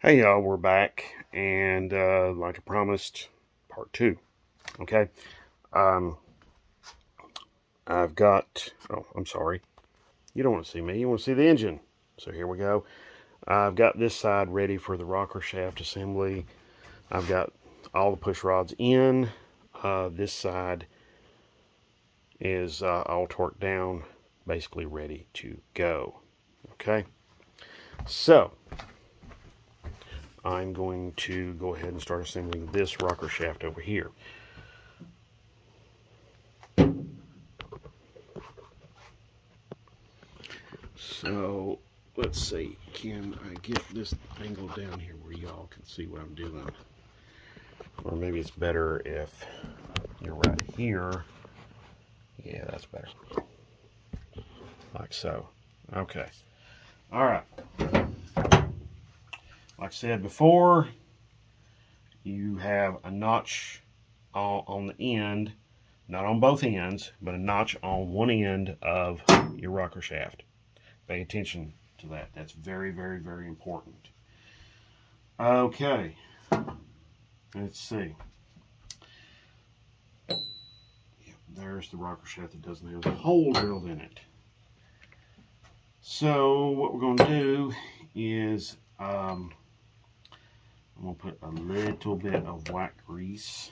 Hey y'all, we're back, and uh, like I promised, part two. Okay, um, I've got. Oh, I'm sorry. You don't want to see me. You want to see the engine. So here we go. I've got this side ready for the rocker shaft assembly. I've got all the push rods in. Uh, this side is uh, all torqued down, basically ready to go. Okay, so I'm going to go ahead and start assembling this rocker shaft over here. So let's see, can I get this angle down here where y'all can see what I'm doing? Or maybe it's better if you're right here. Yeah, that's better. Like so. Okay. All right. Like I said before, you have a notch on the end, not on both ends, but a notch on one end of your rocker shaft. Pay attention to that. That's very, very, very important. Okay. Let's see. there's the rocker shaft that doesn't have a hole drilled in it. So what we're going to do is um, I'm going to put a little bit of white grease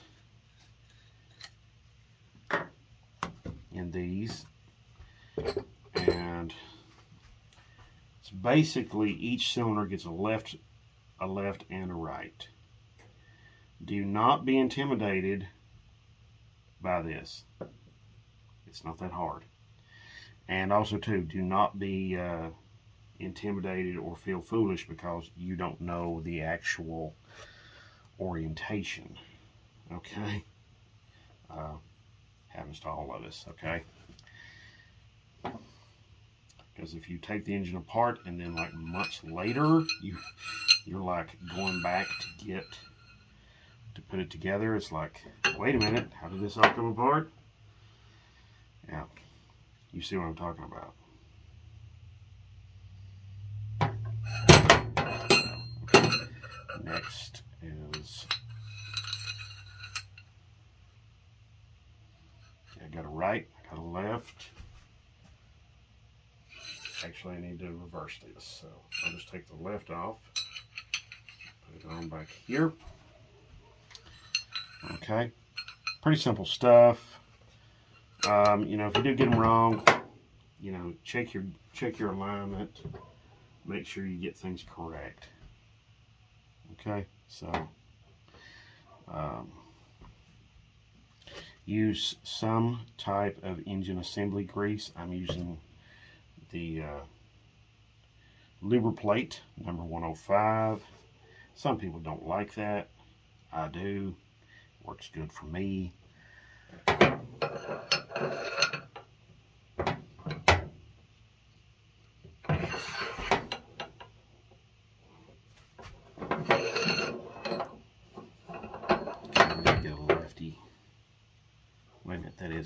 in these. And it's basically each cylinder gets a left, a left and a right. Do not be intimidated by this. It's not that hard. And also too, do not be uh, intimidated or feel foolish because you don't know the actual orientation. Okay? Uh, happens to all of us, okay? Because if you take the engine apart and then like months later, you, you're like going back to get, to put it together, it's like, wait a minute, how did this all come apart? Yeah, you see what I'm talking about. Next is, Got a right, got a left. Actually, I need to reverse this, so I'll just take the left off, put it on back here. Okay, pretty simple stuff. Um, you know, if you do get them wrong, you know, check your check your alignment. Make sure you get things correct. Okay, so um, use some type of engine assembly grease. I'm using the uh, Lubriplate number 105. Some people don't like that. I do. Works good for me.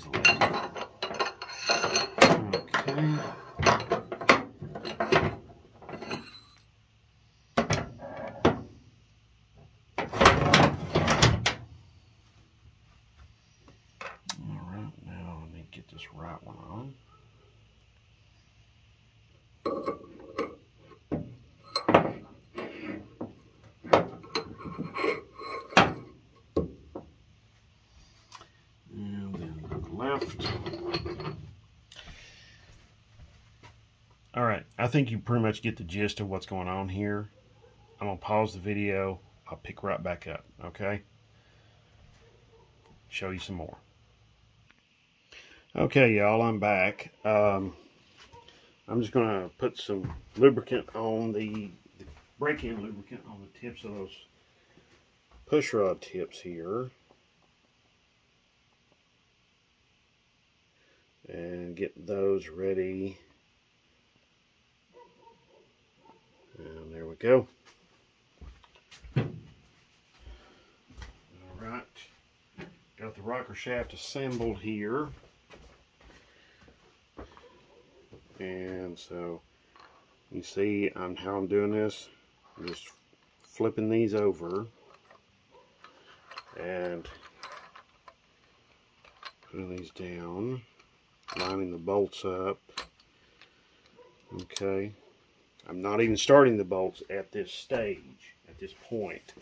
That is a lefty. Okay. Alright, now let me get this right one on. All right, I think you pretty much get the gist of what's going on here. I'm going to pause the video. I'll pick right back up, okay? Show you some more. Okay, y'all, I'm back. Um, I'm just going to put some lubricant on the, the break-in lubricant on the tips of those push rod tips here. And get those ready And there we go. All right, got the rocker shaft assembled here. And so you see I'm how I'm doing this. I'm just flipping these over and putting these down, lining the bolts up. Okay. I'm not even starting the bolts at this stage, at this point.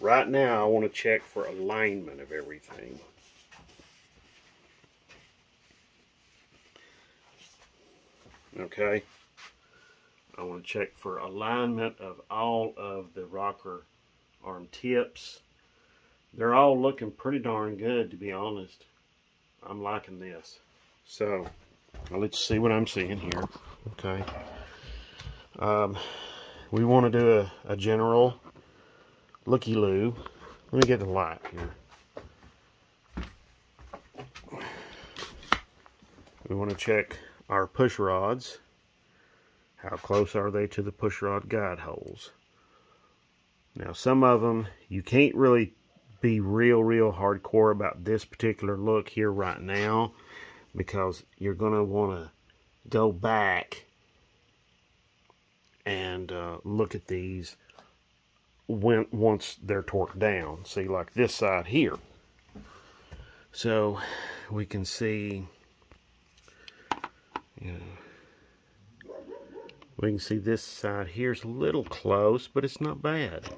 Right now, I want to check for alignment of everything. Okay. I want to check for alignment of all of the rocker arm tips. They're all looking pretty darn good, to be honest. I'm liking this. So, let's see what I'm seeing here. Okay. Um, we want to do a, a general looky-loo. Let me get the light here. We want to check our push rods. How close are they to the push rod guide holes? Now, some of them, you can't really be real, real hardcore about this particular look here right now because you're going to want to go back and uh, look at these when once they're torqued down. See, like this side here. So we can see, you know, we can see this side here's a little close, but it's not bad.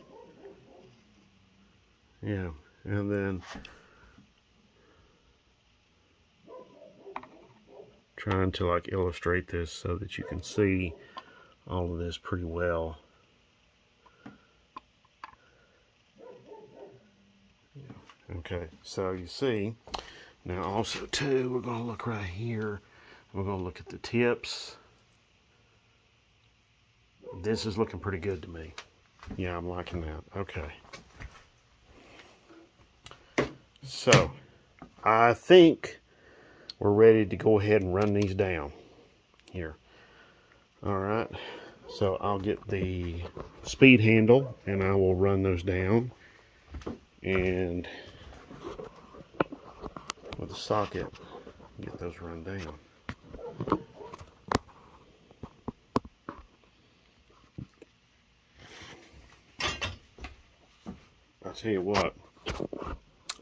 Yeah, and then trying to like illustrate this so that you can see all of this pretty well. Okay, so you see, now also too, we're to look right here. We're to look at the tips. This is looking pretty good to me. Yeah, I'm liking that. Okay. So, I think we're ready to go ahead and run these down here. All right. So I'll get the speed handle and I will run those down. And with the socket, get those run down. I'll tell you what,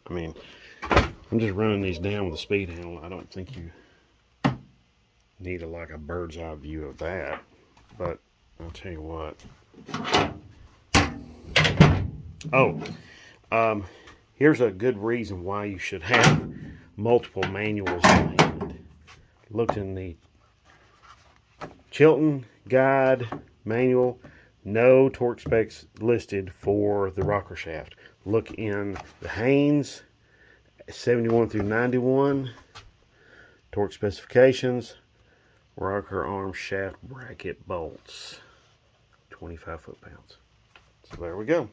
I mean, I'm just running these down with a speed handle. I don't think you need a, like a bird's eye view of that. But I'll tell you what. Oh, um, here's a good reason why you should have multiple manuals Looked in the Chilton guide manual. No torque specs listed for the rocker shaft. Look in the Haynes 71 through 91 torque specifications rocker arm shaft bracket bolts. 25 foot pounds. So there we go.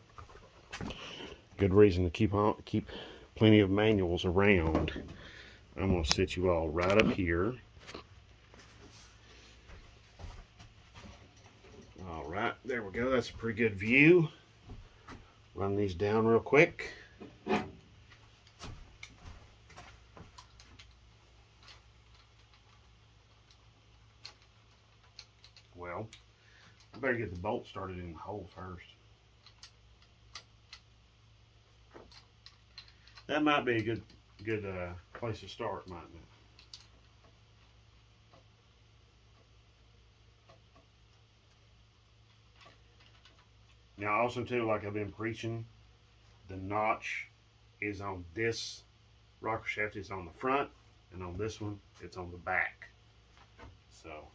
Good reason to keep on keep plenty of manuals around. I'm going to sit you all right up here. All right there we go. That's a pretty good view. Run these down real quick well. I better get the bolt started in the hole first. That might be a good good uh, place to start, mightn't it? Now also too, like I've been preaching, the notch is on this rocker shaft is on the front and on this one it's on the back. So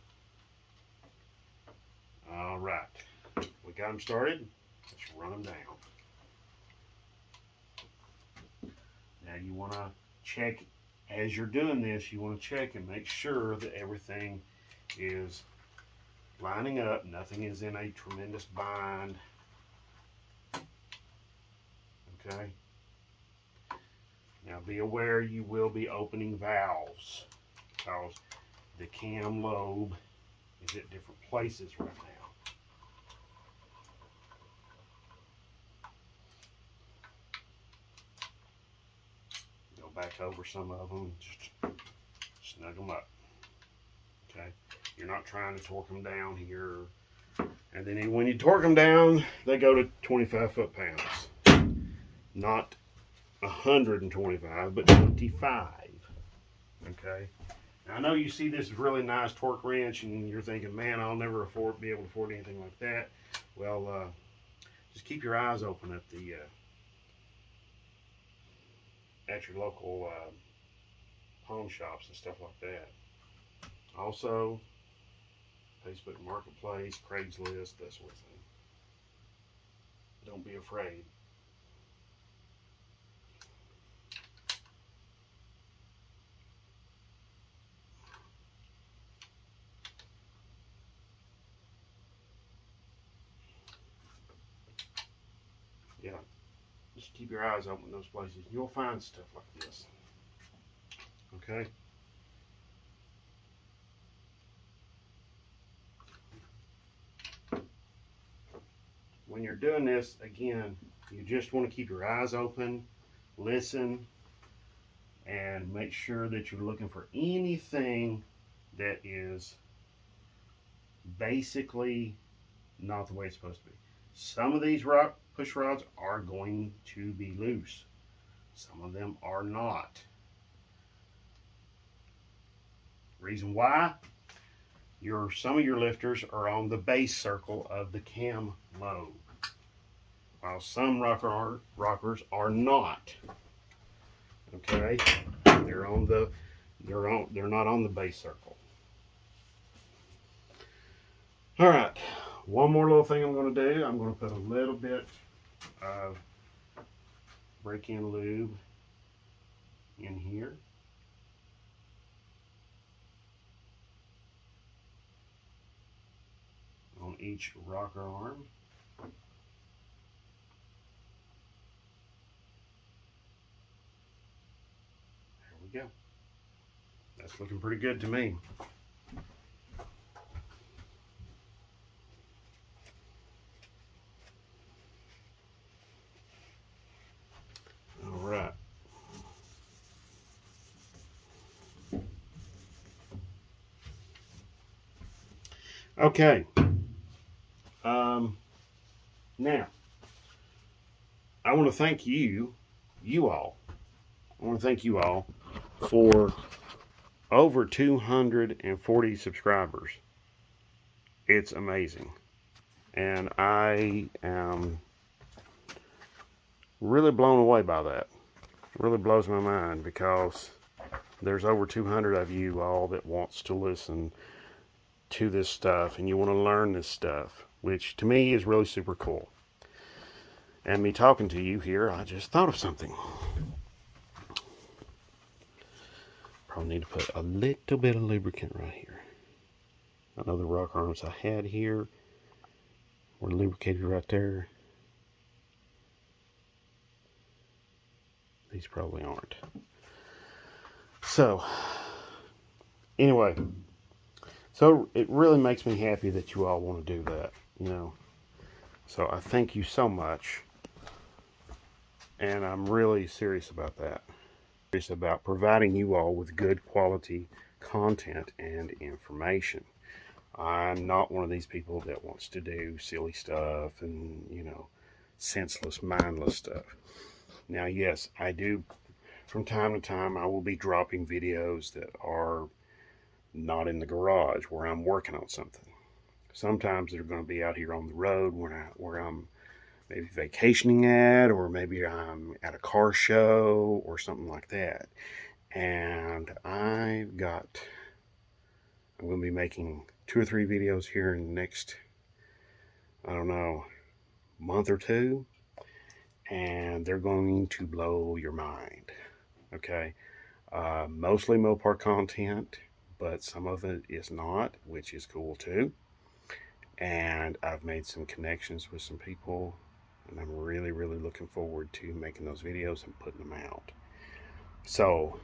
all right, we got them started. Let's run them down. Now you want to check, as you're doing this, you want to check and make sure that everything is lining up. Nothing is in a tremendous bind. Okay. Now be aware you will be opening valves because the cam lobe is at different places right now. Back over some of them, just snug them up. Okay, you're not trying to torque them down here, And then when you torque them down, they go to 25 foot-pounds. Not 125, but 25. Okay. Now, I know you see this really nice torque wrench and you're thinking, man, I'll never afford be able to afford anything like that. Well, uh, just keep your eyes open at the uh, at your local uh, pawn shops and stuff like that. Also, Facebook Marketplace, Craigslist, that sort of thing. Don't be afraid. Yeah, just keep your eyes open in those places. You'll find stuff like this. Okay? when you're doing this, again, you just want to keep your eyes open, listen, and make sure that you're looking for anything that is basically not the way it's supposed to be. Some of these rock push rods are going to be loose. Some of them are not. Reason why? Your some of your lifters are on the base circle of the cam lobe while some rocker are, rockers are not. Okay, they're on the they're on they're not on the base circle. All right, one more little thing I'm going to do. I'm going to put a little bit of break-in lube in here. on each rocker arm. There we go. That's looking pretty good to me. All right. Okay. Um, now, I want to thank you, you all. I want to thank you all for over 240 subscribers. It's amazing. And I am really blown away by that. It really blows my mind because there's over 200 of you all that wants to listen to this stuff and you want to learn this stuff, which to me is really super cool. And me talking to you here, I just thought of something. Probably need to put a little bit of lubricant right here. I know the rock arms I had here were lubricated right there. These probably aren't. So, anyway, so it really makes me happy that you all want to do that, you know. So I thank you so much. And I'm really serious about that Serious about providing you all with good quality content and information. I'm not one of these people that wants to do silly stuff and, you know, senseless, mindless stuff. Now, yes, I do, from time to time, I will be dropping videos that are not in the garage where I'm working on something. Sometimes they're going to be out here on the road where, I, where I'm maybe vacationing at, or maybe I'm at a car show or something like that. And I've got, I'm going to be making two or three videos here in the next, I don't know, month or two. And they're going to blow your mind. Okay. Uh, mostly Mopar content, but some of it is not, which is cool too. And I've made some connections with some people and I'm really really looking forward to making those videos and putting them out. So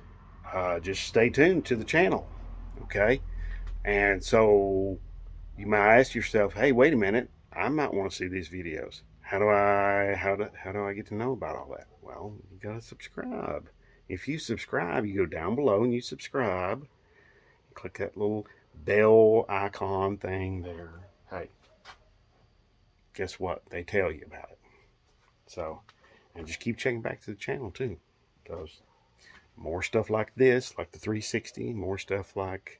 uh, just stay tuned to the channel okay? And so you might ask yourself hey wait a minute. I might want to see these videos. How do I how do, how do I get to know about all that? Well you gotta subscribe. If you subscribe you go down below and you subscribe click that little bell icon thing there hey guess what? They tell you about it. So, and just keep checking back to the channel too. Because more stuff like this, like the 360, more stuff like,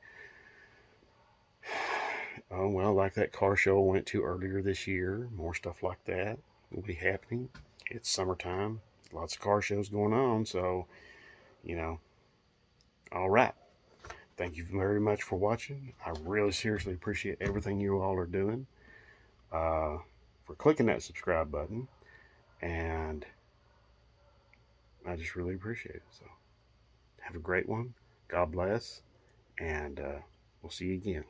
oh, well, like that car show I went to earlier this year. More stuff like that will be happening. It's summertime. Lots of car shows going on. So, you know, all right. Thank you very much for watching. I really seriously appreciate everything you all are doing. Uh, for clicking that subscribe button. And I just really appreciate it. So have a great one. God bless. And uh, we'll see you again.